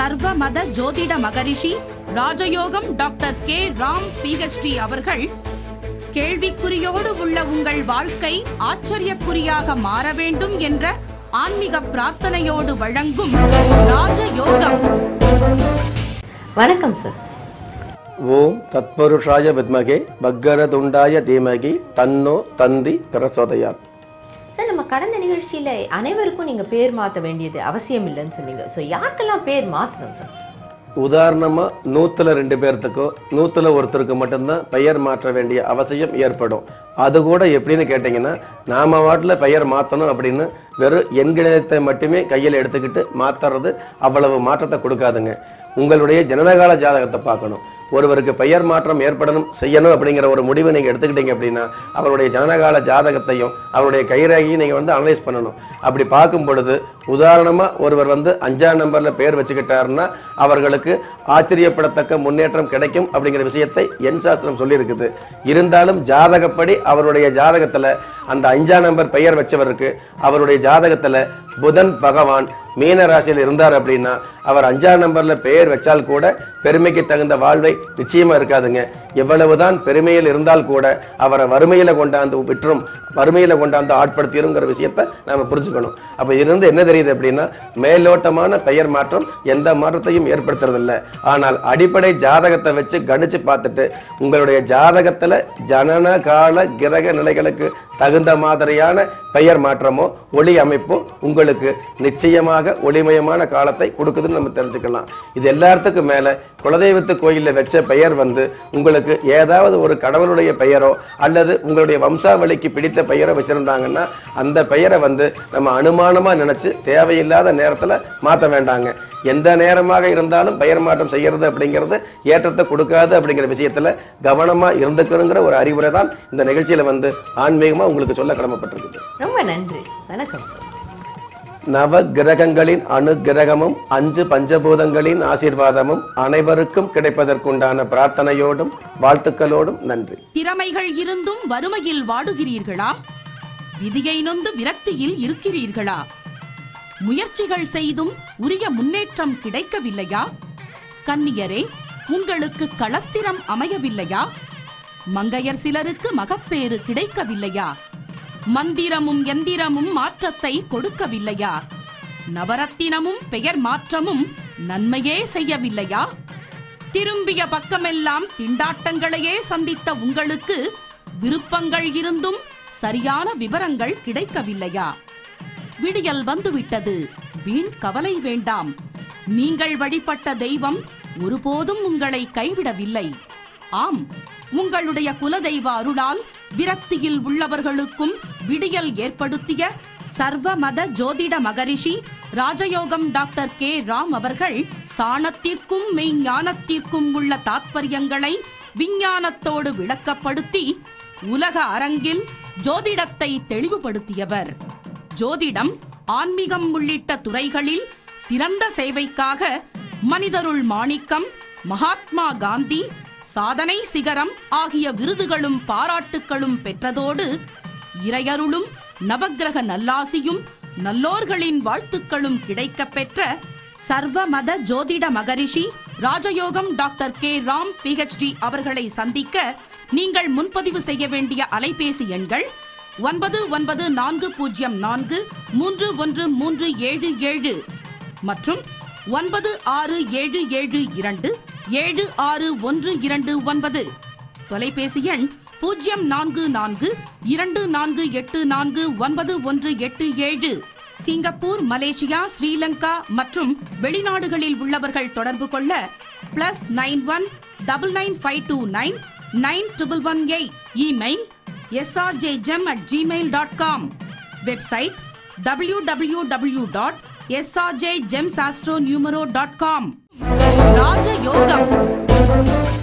சர்வ மத ஜோதிட மகரிஷி ராஜயோகம் டாக்டர் கே. ராம் பிஹெச்டி அவர்கள் கேள்விக்குறியோடு உள்ள உங்கள் வாழ்க்கை ஆச்சரியக்குறியாக மாற வேண்டும் என்ற ஆன்மீக பிரார்த்தனையோடு வழங்கும் ராஜயோகம். வணக்கம் சார் ஓம் தத்பருஷாய வித்மகே பக்கரதுண்டாய தீமகி தன்னோ தந்தி பிரசோதயாத். கடந்த நிகழ்ச்சியில் அனைவருக்கும் நீங்கள் பேர் மாற்ற வேண்டியது அவசியம் இல்லைன்னு சொன்னீங்க. ஸோ யாருக்கெல்லாம் பேர் மாற்றணும் சார் உதாரணமாக நூற்றுல ரெண்டு பேர்த்துக்கோ நூற்றுல ஒருத்தருக்கு மட்டும்தான் பெயர் மாற்ற வேண்டிய அவசியம் ஏற்படும். அது கூட எப்படின்னு கேட்டிங்கன்னா நாம வாட்டில் பெயர் மாற்றணும் அப்படின்னு வெறும் எண்கணிதத்தை மட்டுமே கையில் எடுத்துக்கிட்டு மாற்றுறது அவ்வளவு மாற்றத்தை கொடுக்காதுங்க. உங்களுடைய ஜனனகால ஜாதகத்தை பார்க்கணும். ஒருவருக்கு பெயர் மாற்றம் ஏற்படணும் செய்யணும் அப்படிங்கிற ஒரு முடிவை நீங்கள் எடுத்துக்கிட்டீங்க அப்படின்னா அவருடைய ஜனனகால ஜாதகத்தையும் அவருடைய கைரேகையும் நீங்கள் வந்து அனலைஸ் பண்ணணும். அப்படி பார்க்கும் பொழுது உதாரணமாக ஒருவர் வந்து அஞ்சாம் நம்பரில் பெயர் வச்சுக்கிட்டாருன்னா அவர்களுக்கு ஆச்சரியப்படத்தக்க முன்னேற்றம் கிடைக்கும் அப்படிங்கிற விஷயத்தை என் சாஸ்திரம் சொல்லியிருக்குது. இருந்தாலும் ஜாதகப்படி அவருடைய ஜாதகத்தில் அந்த அஞ்சாம் நம்பர் பெயர் வச்சவருக்கு அவருடைய ஜாதகத்தில் புதன் பகவான் மீன ராசியில் இருந்தார் அப்படின்னா அவர் அஞ்சாம் நம்பரில் பெயர் வச்சால் கூட பெருமைக்கு தகுந்த வாழ்வை நிச்சயமாக இருக்காதுங்க. எவ்வளவுதான் பெருமையில் இருந்தால் கூட அவரை வறுமையில் கொண்டாந்து விட்டுரும் வறுமையில் கொண்டாந்து ஆட்படுத்திடுங்கிற விஷயத்தை நாம் புரிஞ்சுக்கணும். அப்போ இருந்து என்ன தெரியுது அப்படின்னா மேலோட்டமான பெயர் மாற்றம் எந்த மாற்றத்தையும் ஏற்படுத்துறதில்ல. ஆனால் அடிப்படை ஜாதகத்தை வச்சு கணிச்சு பார்த்துட்டு உங்களுடைய ஜாதகத்தில் ஜனன கால கிரக நிலைகளுக்கு தகுந்த மாதிரியான பெயர் மாற்றமோ ஒளி அமைப்போ உங்களுக்கு நிச்சயமாக ஒளிமயமான காலத்தை கொடுக்குதுன்னு நம்ம தெரிஞ்சுக்கலாம். இது எல்லாத்துக்கும் மேலே குலதெய்வத்து கோயிலில் வச்ச பெயர் வந்து உங்களுக்கு ஏதாவது ஒரு கடவுளுடைய பெயரோ அல்லது உங்களுடைய வம்சாவளிக்கு பிடித்த பெயரோ வச்சுருந்தாங்கன்னா அந்த பெயரை வந்து நம்ம அனுமானமாக நினச்சி தேவையில்லாத நேரத்தில் மாற்ற வேண்டாங்க. எந்த நேரமாக இருந்தாலும் பெயர் மாற்றம் செய்கிறது அப்படிங்கிறது ஏற்றத்தை கொடுக்காது அப்படிங்கிற விஷயத்தில் கவனமாக இருந்துக்கணுங்கிற ஒரு அறிவுரை தான் இந்த நிகழ்ச்சியில் வந்து ஆன்மீகமாக உங்களுக்கு சொல்ல கடமைப்பட்டிருக்குது. ரொம்ப நன்றி. வணக்கம் சார். நவ கிரகங்களின் அனுகிரகமும் அஞ்சு பஞ்சபூதங்களின் ஆசீர்வாதமும் அனைவருக்கும் கிடைப்பதற்குண்டான பிரார்த்தனையோடும் வாழ்த்துக்களோடும் நன்றி. திறமைகள் இருந்தும் வறுமையில் வாடுகிறீர்களா? விதியை நொந்து விரக்தியில் இருக்கிறீர்களா? முயற்சிகள் செய்தும் உரிய முன்னேற்றம் கிடைக்கவில்லையா? கன்னியரே உங்களுக்கு களஸ்திரம் அமையவில்லையா? மங்கையர் சிலருக்கு மகப்பேறு கிடைக்கவில்லையா? மந்திரமும் எந்திரமும் மாற்றத்தை கொடுக்கவில்லையா? நவரத்தினமும் பெயர் மாற்றமும் நன்மையே செய்யவில்லையா? திரும்பிய பக்கமெல்லாம் திண்டாட்டங்களையே சந்தித்த உங்களுக்கு விருப்பங்கள் இருந்தும் சரியான விவரங்கள் கிடைக்கவில்லையா? விடியல் வந்துவிட்டது. வீண் கவலை வேண்டாம். நீங்கள் வழிபட்ட தெய்வம் ஒருபோதும் உங்களை கைவிடவில்லை. ஆம் உங்களுடைய குலதெய்வ அருளால் விரக்தியில் உள்ளவர்களுக்கும் விடியல் ஏற்படுத்திய சர்வ மத ஜோதிட மகரிஷி ராஜயோகம் டாக்டர் கே. ராம் அவர்கள் சாணத்திற்கும் மெய்ஞானத்திற்கும் உள்ள தாத்பரியங்களை விஞ்ஞானத்தோடு விளக்கப்படுத்தி உலக அரங்கில் ஜோதிடத்தை தெளிவுபடுத்தியவர். ஜோதிடம் ஆன்மீகம் உள்ளிட்ட துறைகளில் சிறந்த சேவைக்காக மனிதருள் மாணிக்கம் மகாத்மா காந்தி சாதனை சிகரம் ஆகிய விருதுகளும் பாராட்டுக்களும் பெற்றதோடு இறையருளும் நவக்கிரக நல்லாசியும் நல்லோர்களின் வாழ்த்துக்களும் கிடைக்கப் பெற்ற சர்வமத ஜோதிட மகரிஷி ராஜயோகம் டாக்டர் கே. ராம் பிஹெச்டி அவர்களை சந்திக்க நீங்கள் முன்பதிவு செய்ய வேண்டிய அலைபேசி எண்கள் ஒன்பது ஒன்பது நான்கு பூஜ்ஜியம் நான்கு மூன்று ஒன்று மூன்று ஏழு ஏழு மற்றும் ஒன்பது ஆறு ஏழு ஏழு இரண்டு ஏழு ஆறு ஒன்று இரண்டு ஒன்பது. தொலைபேசி எண் பூஜ்ஜியம் நான்கு நான்கு இரண்டு நான்கு எட்டு நான்கு ஒன்பது ஒன்று எட்டு ஏழு. சிங்கப்பூர் மலேசியா ஸ்ரீலங்கா மற்றும் வெளிநாடுகளில் உள்ளவர்கள் தொடர்பு கொள்ள plus nine one double nine five two nine nine triple one eight email SRJ gem at Gmail dot com website W W W dot SRJ gems astro numero dot com ராஜயோகம்